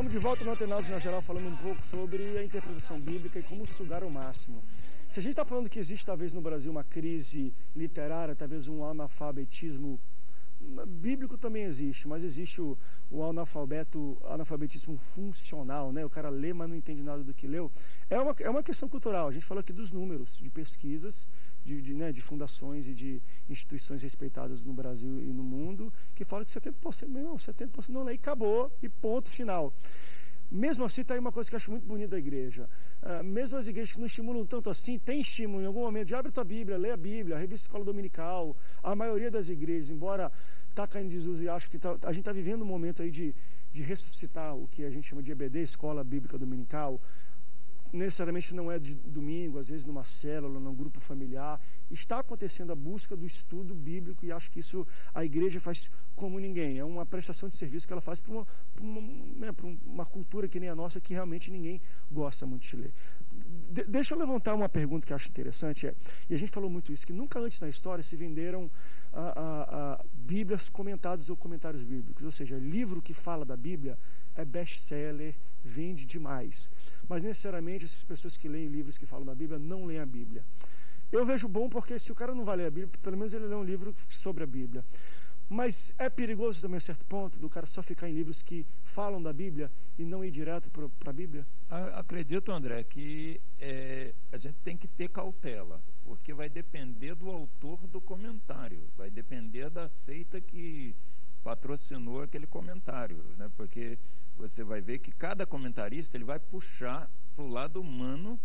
Estamos de volta no Antenados na Geral falando um pouco sobre a interpretação bíblica e como sugar ao máximo. Se a gente está falando que existe talvez no Brasil uma crise literária, talvez um analfabetismo bíblico também existe, mas existe o, o analfabeto, analfabetismo funcional, né? O cara lê, mas não entende nada do que leu. É uma, é uma questão cultural. A gente falou aqui dos números de pesquisas, de, de, né, de fundações e de instituições respeitadas no Brasil e no mundo, que falam que 70%, não, 70% não e acabou, e ponto final. Mesmo assim, está aí uma coisa que eu acho muito bonita da igreja. Uh, mesmo as igrejas que não estimulam tanto assim, tem estímulo em algum momento de abre tua Bíblia, lê a Bíblia, a revista Escola Dominical. A maioria das igrejas, embora está caindo em desuso e acho que tá, a gente está vivendo um momento aí de, de ressuscitar o que a gente chama de EBD, Escola Bíblica Dominical, necessariamente não é de domingo, às vezes numa célula, num grupo familiar. Está acontecendo a busca do estudo bíblico e acho que isso a igreja faz como ninguém. É uma prestação de serviço que ela faz para uma, uma, né, uma, cultura que nem a nossa que realmente ninguém gosta muito de ler. De, deixa eu levantar uma pergunta que eu acho interessante. É, e a gente falou muito isso, que nunca antes na história se venderam a, a, a Bíblias comentadas ou comentários bíblicos. Ou seja, livro que fala da Bíblia é best-seller, vende demais. Mas necessariamente essas pessoas que leem livros que falam da Bíblia não leem a Bíblia. Eu vejo bom porque se o cara não vai ler a Bíblia, pelo menos ele lê um livro sobre a Bíblia. Mas é perigoso também a certo ponto do cara só ficar em livros que falam da Bíblia e não ir direto para a Bíblia? Acredito, André, que é, a gente tem que ter cautela, porque vai depender do autor do comentário, vai depender da seita que patrocinou aquele comentário, né? porque você vai ver que cada comentarista ele vai puxar para o lado humano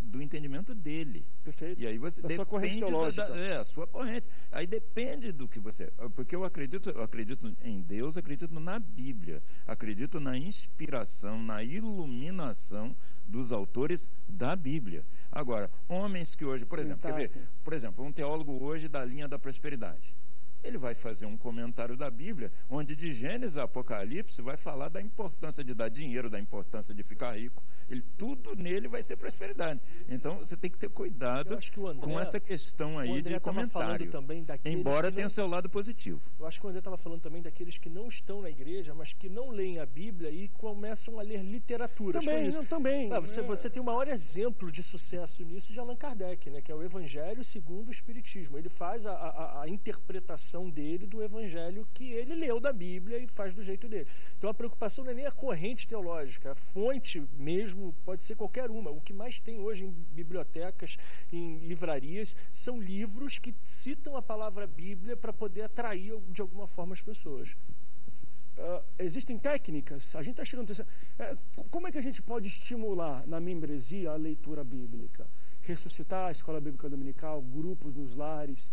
do entendimento dele. Perfeito. E aí você da sua corrente teológica. Da, é, a sua corrente. Aí depende do que você. Porque eu acredito, eu acredito em Deus, acredito na Bíblia, acredito na inspiração, na iluminação dos autores da Bíblia. Agora, homens que hoje, por exemplo, quer ver, por exemplo, um teólogo hoje da linha da prosperidade ele vai fazer um comentário da Bíblia, onde de Gênesis a Apocalipse vai falar da importância de dar dinheiro, da importância de ficar rico. Ele, tudo nele vai ser prosperidade. Então você tem que ter cuidado André, com essa questão aí de comentário. embora tenha o seu lado positivo. Eu acho que o André estava falando também daqueles que não estão na igreja, mas que não leem a Bíblia e começam a ler literatura. Também, não, também. Ah, você, é. você tem o maior exemplo de sucesso nisso de Allan Kardec, né, que é o Evangelho segundo o Espiritismo. Ele faz a, a, a interpretação interpretação dele do evangelho que ele leu da Bíblia e faz do jeito dele. Então a preocupação não é nem a corrente teológica, a fonte mesmo pode ser qualquer uma. O que mais tem hoje em bibliotecas, em livrarias, são livros que citam a palavra Bíblia para poder atrair de alguma forma as pessoas. Uh, existem técnicas, a gente está chegando. Uh, como é que a gente pode estimular na membresia a leitura bíblica? Ressuscitar a escola bíblica dominical, grupos nos lares,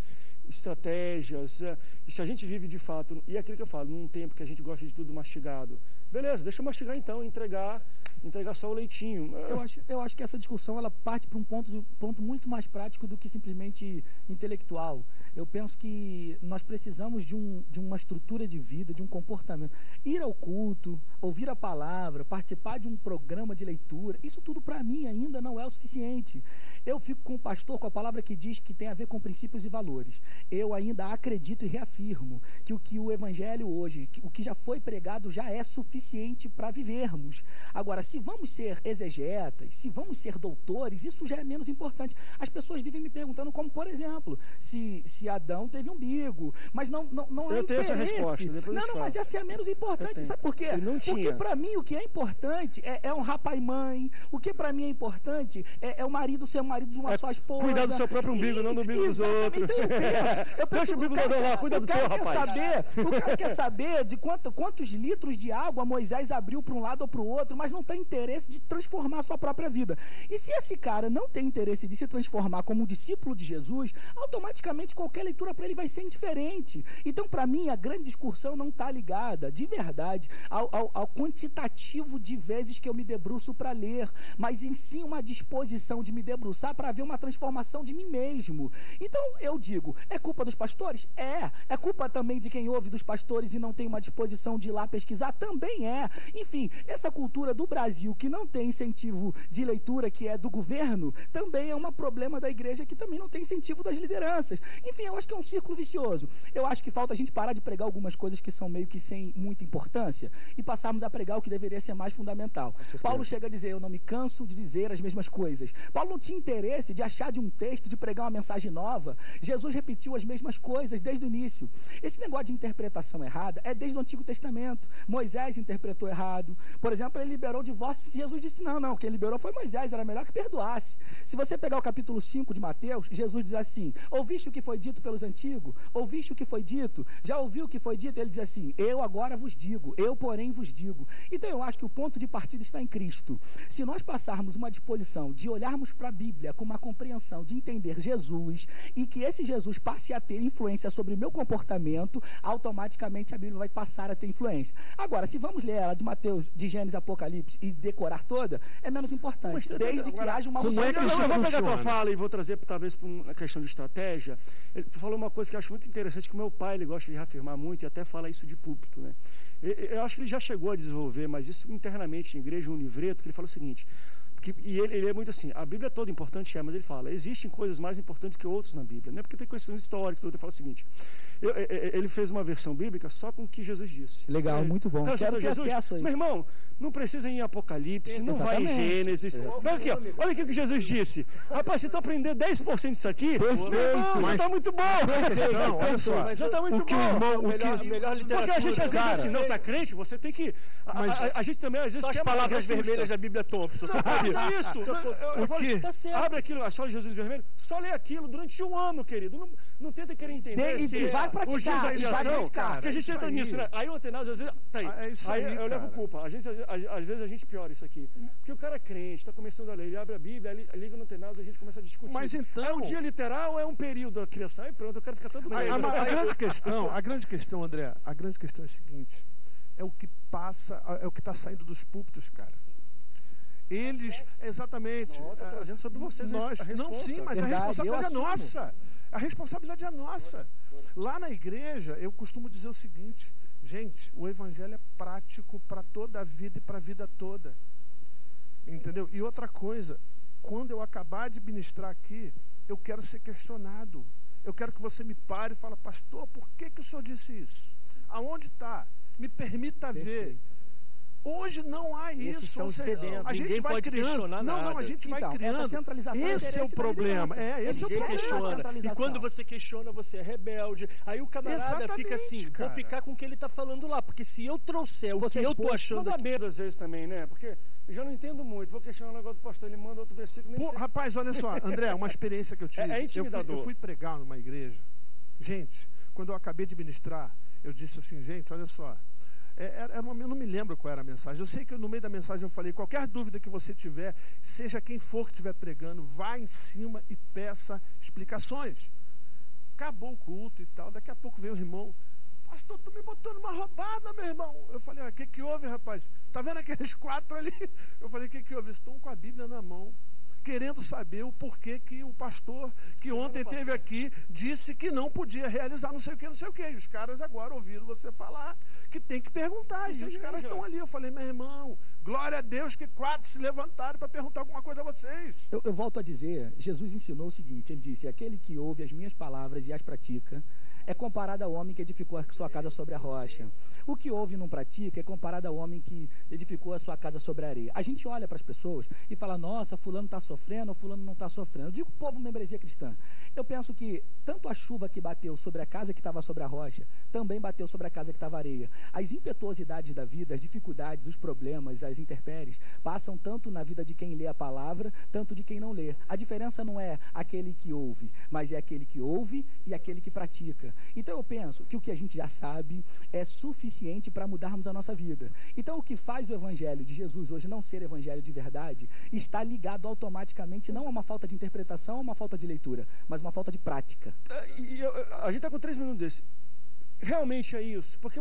estratégias. É, se a gente vive de fato, e é aquilo que eu falo, num tempo que a gente gosta de tudo mastigado, beleza, deixa eu mastigar então, entregar entregar só o leitinho. Eu acho, eu acho que essa discussão ela parte para um ponto, ponto muito mais prático do que simplesmente intelectual. Eu penso que nós precisamos de, um, de uma estrutura de vida, de um comportamento. Ir ao culto, ouvir a palavra, participar de um programa de leitura, isso tudo para mim ainda não é o suficiente. Eu fico com o pastor com a palavra que diz que tem a ver com princípios e valores. Eu ainda acredito e reafirmo que o que o evangelho hoje, o que já foi pregado já é suficiente para vivermos. Agora, se vamos ser exegetas, se vamos ser doutores, isso já é menos importante. As pessoas vivem me perguntando, como por exemplo, se, se Adão teve umbigo, mas não, não, não eu é tenho interesse. essa resposta. Não, não, mas essa é a menos importante. Sabe por quê? Porque para mim o que é importante é, é um rapaz mãe. O que para mim é importante é, é, o marido ser o marido de uma é só esposa. Cuidar do seu próprio umbigo, e, não do umbigo dos outros. Então, eu eu Deixa o umbigo do lá, cuida do teu, rapaz. Saber, o cara quer saber de quanto, quantos litros de água Moisés abriu para um lado ou para o outro, mas não tem interesse de transformar a sua própria vida. E se esse cara não tem interesse de se transformar como um discípulo de Jesus, automaticamente qualquer leitura para ele vai ser indiferente. Então, para mim, a grande discussão não está ligada, de verdade, ao, ao, ao, quantitativo de vezes que eu me debruço para ler, mas em si uma disposição de me debruçar para ver uma transformação de mim mesmo. Então, eu digo, é culpa dos pastores? É. É culpa também de quem ouve dos pastores e não tem uma disposição de ir lá pesquisar? Também é. Enfim, essa cultura do Brasil Brasil que não tem incentivo de leitura, que é do governo, também é um problema da igreja que também não tem incentivo das lideranças. Enfim, eu acho que é um círculo vicioso. Eu acho que falta a gente parar de pregar algumas coisas que são meio que sem muita importância e passarmos a pregar o que deveria ser mais fundamental. Paulo chega a dizer: Eu não me canso de dizer as mesmas coisas. Paulo não tinha interesse de achar de um texto, de pregar uma mensagem nova. Jesus repetiu as mesmas coisas desde o início. Esse negócio de interpretação errada é desde o Antigo Testamento. Moisés interpretou errado. Por exemplo, ele liberou o divórcio. Jesus disse: Não, não, quem liberou foi Moisés, era melhor que perdoasse. Se você pegar o capítulo 5 de Mateus, Jesus diz assim: Ouviste o que foi dito pelos antigos? Ouviste o que foi dito? Já ouviu o que foi dito? Ele diz assim: Eu agora vos digo, eu, porém, vos digo. Então eu acho que o ponto de partida está em Cristo. Se nós passarmos uma disposição de olharmos para a Bíblia com uma compreensão de entender Jesus e que esse Jesus passe a ter influência sobre o meu comportamento, automaticamente a Bíblia vai passar a ter influência. Agora, se vamos ler ela de Mateus, de Gênesis, Apocalipse e decorar toda, é menos importante. Mas, desde que agora, haja uma como é que eu, isso eu vou pegar a tua funciona? fala e vou trazer talvez para uma questão de estratégia. Ele- Tu falou uma coisa que eu acho muito interessante, que o meu pai ele gosta de reafirmar muito e até fala isso de púlpito, né? Eu, eu acho que ele já chegou a desenvolver, mas isso internamente na igreja, um livreto, que ele fala o seguinte, que, e ele, ele é muito assim, a Bíblia é toda importante, é, mas ele fala, existem coisas mais importantes que outras na Bíblia, né? Porque tem questões históricas, ele fala o seguinte, eu- eu- eu- ele fez uma versão bíblica só com o que Jesus disse. Legal, É, muito bom. Quero escuta, ter acesso a isso. Meu irmão, não precisa ir em Apocalipse, não vai em. Gênesis. Exatamente. Olha aqui, ó, olha aqui o que Jesus disse. Rapaz, se tu aprender 10% disso aqui, meu irmão, já está muito bom. Não, olha só. Já está muito o que bom. irmão, o que, melhor, Porque a gente às vezes assim, não, tá crente, você tem que. A, a- a gente também às vezes Só as palavras resposta. vermelhas da Bíblia Thompson. Isso. É. Eu, eu, O falo? Tá certo. Abre aquilo, a história de Jesus vermelho, só lê aquilo durante um ano, querido. Não, não tenta querer entender. E- esse- e vai praticar, da e criação, praticar. Porque a gente É entra isso nisso, aí. né? Aí o antenado, às vezes. Tá aí. É isso aí, eu levo culpa. A às, às- às vezes a gente piora isso aqui. Porque o cara é crente, está começando a ler, ele abre a Bíblia, li- liga no antenado, a gente começa a discutir. Mas então- É um dia literal ou é um período da criação? Aí pronto, eu quero ficar todo A, bem. a- a grande questão, a grande questão, André, a grande questão é a seguinte: é o que passa, é o que está saindo dos púlpitos, cara. Eles, exatamente. Ó, tá é, trazendo sobre vocês a nós, responsa. Não, sim, mas Verdade, a responsabilidade é nossa. A responsabilidade é nossa. Lá na igreja, eu costumo dizer o seguinte: gente, o evangelho é prático para toda a vida e para a vida toda. Entendeu? E outra coisa, quando eu acabar de ministrar aqui, eu quero ser questionado. Eu quero que você me pare e fale, pastor, por que, que o senhor disse isso? Aonde está? Me permita ver. Hoje não há isso. são sedentos. a gente Ninguém vai pode criando. questionar não, não, a nada. gente vai Então, essa criando. centralização é Esse é o problema. É, esse é o Ninguém problema. questiona. E Centralização. quando você questiona, você é rebelde. Aí o camarada Exatamente, fica assim, cara. vou ficar com o que ele está falando lá. Porque se eu trouxer o Você que eu expôs, achando aqui, medo às vezes também, né? Porque eu já não entendo muito. Vou questionar um negócio do pastor, ele manda outro versículo. Pô, rapaz, olha só, André, uma experiência que eu tive. É- é Eu fui- intimidador. Eu fui, pregar numa igreja. Gente, quando eu acabei de ministrar, eu disse assim, gente, olha só. É, Era, era uma, eu não me lembro qual era a mensagem. Eu sei que no meio da mensagem eu falei: qualquer dúvida que você tiver, seja quem for que estiver pregando, vá em cima e peça explicações. Acabou o culto e tal. Daqui a pouco veio o irmão. Pastor, tu me botou numa roubada, meu irmão. Eu falei, o que, que houve, rapaz? Tá vendo aqueles quatro ali? Eu falei, o que, que houve? Estão com a Bíblia na mão, querendo saber o porquê que o pastor que ontem teve aqui disse que não podia realizar não sei o que, não sei o que. E os caras agora ouviram você falar que tem que perguntar. Isso E é os caras estão ali. Eu falei, meu irmão, glória a Deus que quatro se levantaram para perguntar alguma coisa a vocês. Eu, eu volto a dizer, Jesus ensinou o seguinte, ele disse, aquele que ouve as minhas palavras e as pratica, é comparado ao homem que edificou a sua casa sobre a rocha. O que ouve e não pratica é comparado ao homem que edificou a sua casa sobre a areia. A gente olha para as pessoas e fala, nossa, fulano está sofrendo, ou fulano não está sofrendo. Eu digo, povo membresia cristã, eu penso que tanto a chuva que bateu sobre a casa que estava sobre a rocha, também bateu sobre a casa que estava areia. As impetuosidades da vida, as dificuldades, os problemas, as intempéries, passam tanto na vida de quem lê a palavra, tanto de quem não lê. A diferença não é aquele que ouve, mas é aquele que ouve e aquele que pratica. Então eu penso que o que a gente já sabe é suficiente para mudarmos a nossa vida. Então o que faz o evangelho de Jesus hoje não ser evangelho de verdade está ligado automaticamente não a uma falta de interpretação, a uma falta de leitura, mas uma falta de prática. É, E eu- a gente está com três minutos desse. Realmente é isso. Porque,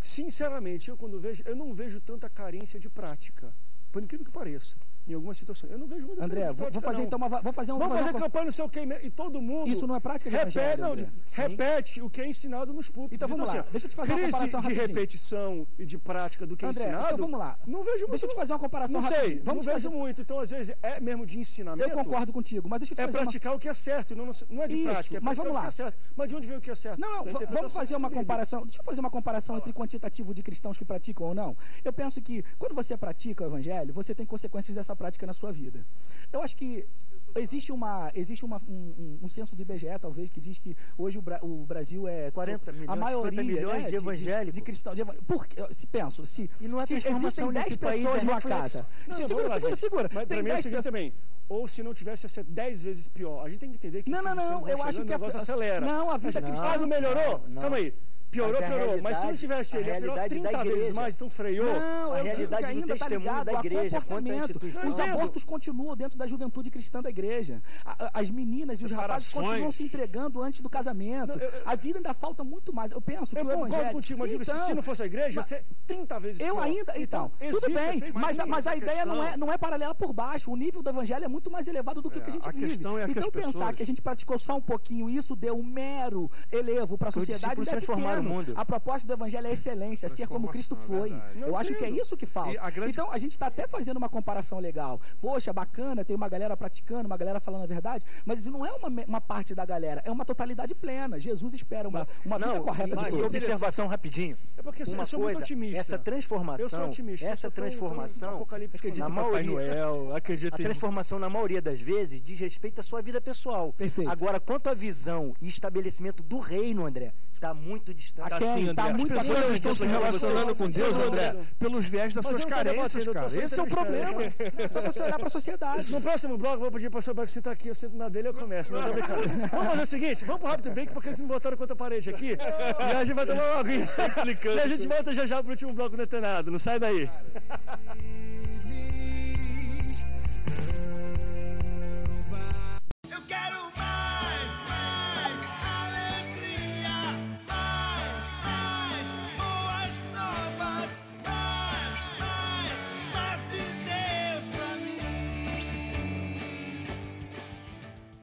sinceramente, eu quando vejo, eu não vejo tanta carência de prática. Por incrível que pareça. Em algumas situações. Eu não vejo muita André, vou, vou fazer não. então uma, vou fazer um, Vamos vou fazer uma- campanha no seu que e todo mundo. Isso não é prática de repete, evangelho, não, André. de- Sim. repete o que é ensinado nos púlpitos. Então vamos lá, assim, deixa eu te fazer uma comparação de rapidinho. repetição e de prática do que André, é ensinado. então vamos lá. Não vejo muito. Deixa eu te fazer uma comparação Não sei, rapidinho. Vamos não vejo fazer- muito. Então, às vezes, é mesmo de ensinamento. Eu concordo contigo, mas deixa eu te É fazer uma... praticar o que é certo, não, não é de Isso, prática, é mas vamos o lá. que é certo. Mas de onde vem o que é certo? Não, vamos fazer uma comparação. Deixa eu fazer uma comparação entre quantitativo de cristãos que praticam ou não. Eu penso que quando você pratica o evangelho, você tem consequências dessa prática na sua vida. Eu acho que existe uma existe uma, um, um- censo do IBGE talvez que diz que hoje o, Bra- o Brasil é 40 a milhões, maioria 50 milhões né, de evangélicos. de, cristãos de por quê? se penso se E não há se existem 10 nesse país, pessoas é numa casa Não, se, não, segura lá, segura segura Mas tem mim é o 10 seguinte também. Ou se não tivesse, ia ser 10 vezes pior. A gente tem que entender que Não, não, não, eu acho que a- acelera. não, a vida cristã- não melhorou? Calma aí. Piorou, Mas piorou. Mas se não tivesse ele, ia piorar realidade da 30 vezes mais, então freou. Não, A realidade que do ainda tá testemunho ligado da a igreja, comportamento. Os abortos continuam dentro da juventude cristã da igreja. As meninas e os rapazes continuam se entregando antes do casamento. A vida ainda falta muito mais. Eu penso que o concordo evangelho... contigo, mas Então, se não fosse a igreja, ia mas- ser 30 vezes eu pior. ainda, então, tudo existe, bem, mas, a- mas a ideia não é, não é paralela por baixo. O nível do evangelho é muito mais elevado do que o que a É, gente a vive. é então pensar pessoas- que a gente praticou só um pouquinho isso deu um mero elevo para a sociedade ainda é mundo. A proposta do evangelho é excelência, ser como Cristo foi. é verdade. Eu acho que é isso que falta. Grande- Então a gente está até fazendo uma comparação legal. Poxa, bacana, tem uma galera praticando, uma galera falando a verdade, mas isso não é uma, uma parte da galera, é uma totalidade plena. Jesus espera uma, uma vida Não, correta e, de todos. observação rapidinho. É porque eu Uma sou muito coisa, otimista. essa transformação, Eu sou otimista. eu essa sou transformação, Acredita Na maioria- Noel, acredita a transformação na maioria das vezes diz respeito à sua vida pessoal. Perfeito. Agora, quanto à visão e estabelecimento do reino, André, está muito distante. Tá Quem? sim, Tá André. muito As pessoas estão se relacionando com Deus, Eu- André, pelos viés das Mas suas não carências, cara. Esse é o problema. É só você olhar para a sociedade. No próximo bloco, eu vou pedir para o pastor Beck sentar aqui, eu sento na dele e eu começo. Não, tô brincando. Vamos fazer o seguinte, vamos pro rápido break, porque eles me botaram contra a parede aqui. E a gente vai tomar uma aguinha. E a gente volta já já pro último bloco detonado. Não sai daí.